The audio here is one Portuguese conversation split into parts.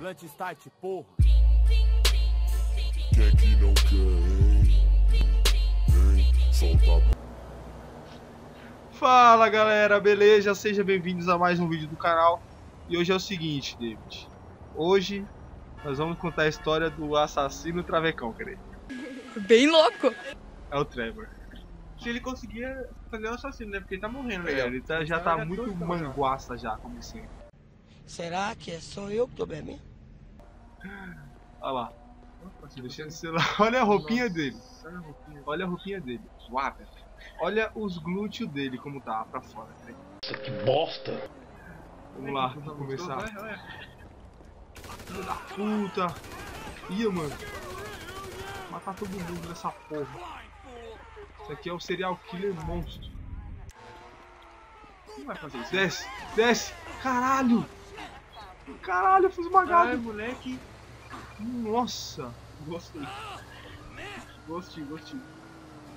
Blunt start, porra. Quem é que não quer, hein? Hein? Solta a Fala galera, beleza? Sejam bem-vindos a mais um vídeo do canal. E hoje é o seguinte, David. Hoje nós vamos contar a história do assassino travecão, cara. Bem louco. É o Trevor. Se ele conseguia fazer o assassino, né? Porque ele tá morrendo, É, legal. ele tá- já Então tá ele é muito doidão, manguaça já, como sempre. Será que é só eu que tô bebendo? Olha lá. Deixando o celular. Olha a roupinha Nossa, dele. olha a roupinha. Olha a roupinha dele. Suave. Olha os glúteos dele como tá pra fora. cara. Que bosta! Vamos lá, Vai, vamos começar. Filho da puta. Ih, mano. Matar todo mundo nessa porra. Isso aqui é o serial killer monstro. Não vai fazer isso. Desce, desce. Caralho. Caralho, eu fui esmagado. moleque. Nossa. Gostei. Gostei, gostei.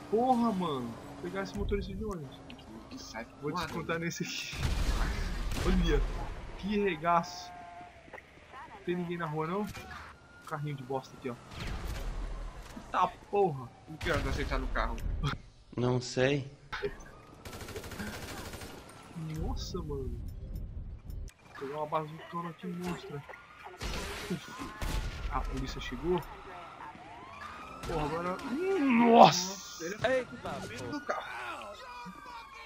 Porra, mano. Vou pegar esse motorista de ônibus. Que sai. Vou descontar nesse aqui. Olha. Que regaço. Não tem ninguém na rua, não? Carrinho de bosta aqui, ó. Tá porra. Não quero não aceitar no carro. Não sei. Nossa, mano. Pegar uma bazucona aqui monstra. Uf. A polícia chegou. Porra, agora. Nossa! Eita. Do carro.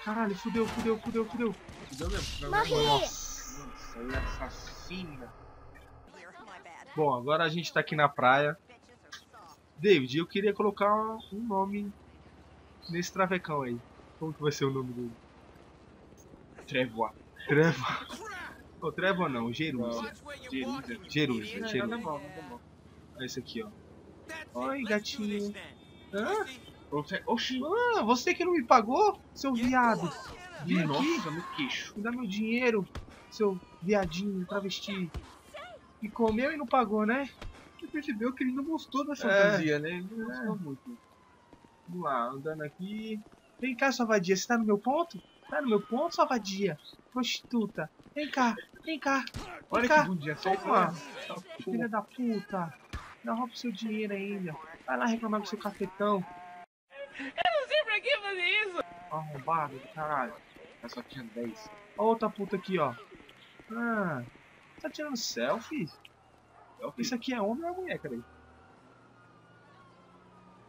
Caralho, fudeu, fudeu, fudeu, fudeu. Entendeu mesmo? Nossa. Nossa, ele é assassina. Bom, agora a gente tá aqui na praia. David, eu queria colocar um nome nesse travecão aí. Como que vai ser o nome dele? Trevor. Trevor. Não, Trevor não, Jerusa. Jerusa. Jerusa, Jerusa. Olha esse aqui, ó. Oi, gatinho. Hã? Oxi. Ah, você que não me pagou, seu viado. Vem aqui, Nossa, no queixo. me dá meu dinheiro, seu viadinho, travesti. Me comeu e não pagou, né? Você percebeu que ele não gostou da É. fantasia, né? Ele não É. gostou muito. Vamos lá, andando aqui. Vem cá, sua vadia, você tá no meu ponto? Tá no meu ponto, sua vadia? Prostituta. Vem cá, vem cá. Vem Olha cá. que bundinha feita. Filha da puta. Não rouba o seu dinheiro ainda. Vai lá reclamar com seu cafetão. Pra que fazer isso? Arrombado do caralho. Eu só tinha 10. Ó outra puta aqui, ó. Ah, tá tirando selfie? Isso aqui é homem ou é mulher, cara?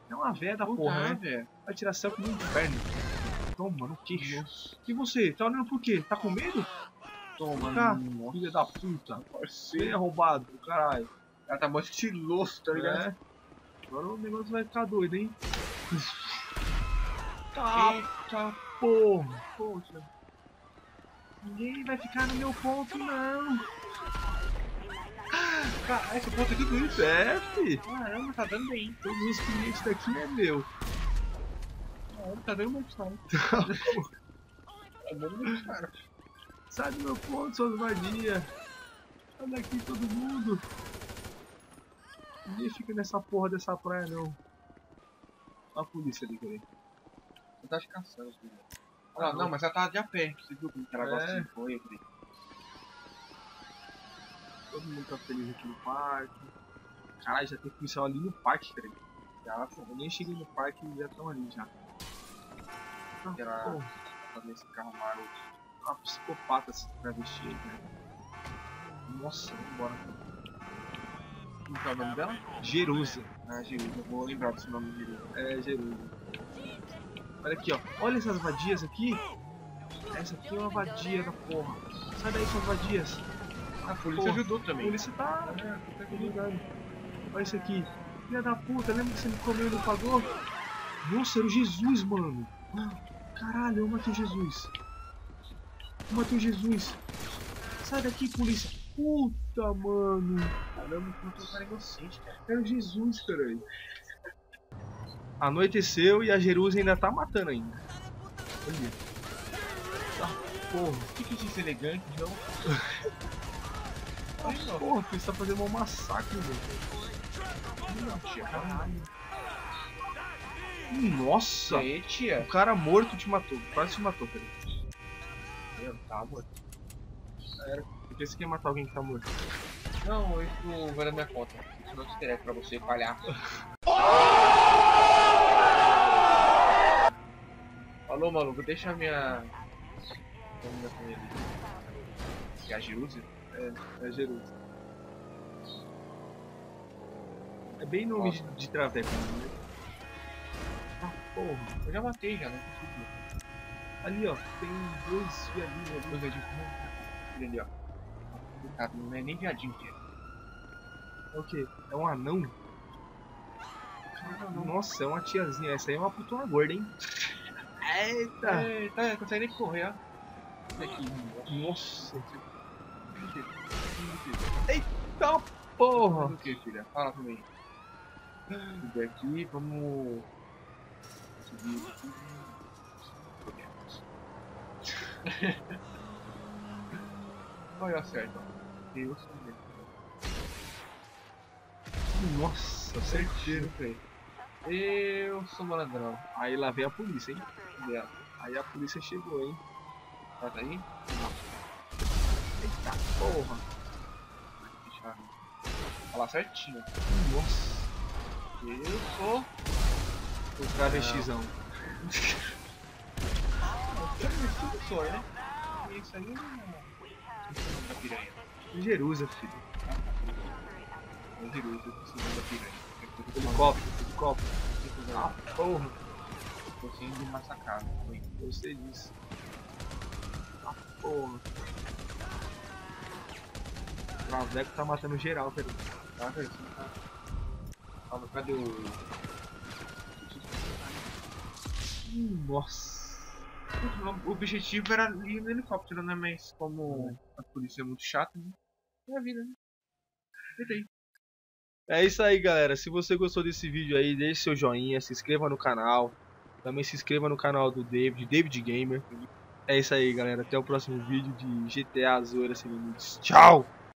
É uma véia da Puta, porra, é, né? velho. Vai tirar selfie no inferno. Toma, no queixo. E você? Tá olhando por quê? Tá com medo? Toma, nossa, filha da puta. Bem parceiro. arrombado, do caralho. Ela tá muito estiloso, tá ligado? É. Agora o negócio vai ficar doido, hein? Tá, tá, porra. Poxa. Ninguém vai ficar no meu ponto, não. Caralho, esse ponto aqui do. É, fi. Caramba, tá dando bem. Todos os clientes daqui é meu. Caramba, tá dando muito cara. Tá dando muito cara. Sai do meu ponto, suas vadias. Sai daqui todo mundo. Ninguém fica nessa porra dessa praia, não. Olha a polícia ali, cara. Eu tava te caçando, filho. Ah, não, mas ela tava de a pé. Você viu como que ela É. gosta de foi, filho? Todo mundo tá feliz aqui no parque. Caralho, já tem policial ali no parque, cara. Já, eu nem cheguei no parque e já estão ali já. Ah, Era- pô, Fazer esse carro maroto. uma psicopata esse travesti aí, né? Nossa, vambora. Como que é o nome dela? Jerusa. Ah, Jerusa. Vou lembrar desse nome de Jerusa. É, Jerusa. Olha aqui, ó. Olha essas vadias aqui. Essa aqui é uma vadia da porra. Sai daí, suas vadias. A polícia Porra. ajudou A também. polícia tá. tá ligado. Olha isso aqui. Filha da puta, lembra que você me comeu e não pagou? Nossa, era o Jesus, mano. Caralho, eu matei Jesus. Eu matei Jesus. Sai daqui, polícia. Puta, mano. Caramba, matou um cara inocente, cara. Era o Jesus, caralho. Anoiteceu e a Jerusa ainda tá matando ainda. Olha. Ah, porra. O que que disse elegante, então? Ah, porra, você tá fazendo um massacre, velho. Não, caralho. Nossa! E tia? O cara morto te matou. Quase te matou, cara. Tá, amor. Era. Porque você quer matar alguém que tá morto. Não, isso vai na minha conta. Isso não é easter egg pra você, palhaço. Falou, maluco, deixa a minha. Com ele. Que é a Jerusa? É Jerusa. É bem nome de, de traveco, né? Porra. Eu já matei já, não consigo. Ali, ó. Tem dois viadinhos ali. Dois viadinhos. Ele ali, ó. Coitado, não é nem viadinho que é. É o quê? É um anão? Nossa, é uma tiazinha. Essa aí é uma putona gorda, hein? Eita! Eita, não consegue nem correr, ó. Isso aqui. Nossa! Eita Tá porra! o que, filha? Fala pra mim. Subir aqui, vamos. Vai ó. Eu sou Nossa, certeiro. Eu sou malandrão. Aí lá vem a polícia, hein? Aí a polícia chegou, hein? Tá aí? Eita porra! Eu falar certinho. Nossa! Eu sou. O travestizão. Eu sou, né? Isso aí não é. da piranha. Jerusa, filho. Tô segundo da piranha. Helicóptero, helicóptero. Ah, porra! Tô sendo massacrado. Eu sei disso. Ah, porra. O Traveco tá matando geral, cara. Tá, cara, tá. Calma, cadê o. Nossa. O objetivo era ir no helicóptero, né? Mas como a polícia é muito chata, né? É a vida, né? Tentei. É isso aí, galera. Se você gostou desse vídeo aí, deixe seu joinha, se inscreva no canal. Também se inscreva no canal do David, David Gamer. É isso aí, galera. Até o próximo vídeo de GTA Limites. Tchau!